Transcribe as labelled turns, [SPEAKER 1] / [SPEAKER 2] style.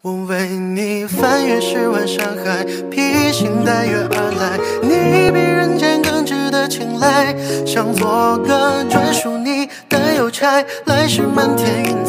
[SPEAKER 1] 我为你翻越十万山海，披星戴月而来，你比人间更值得青睐，想做个专属你的邮差，来世漫天云彩。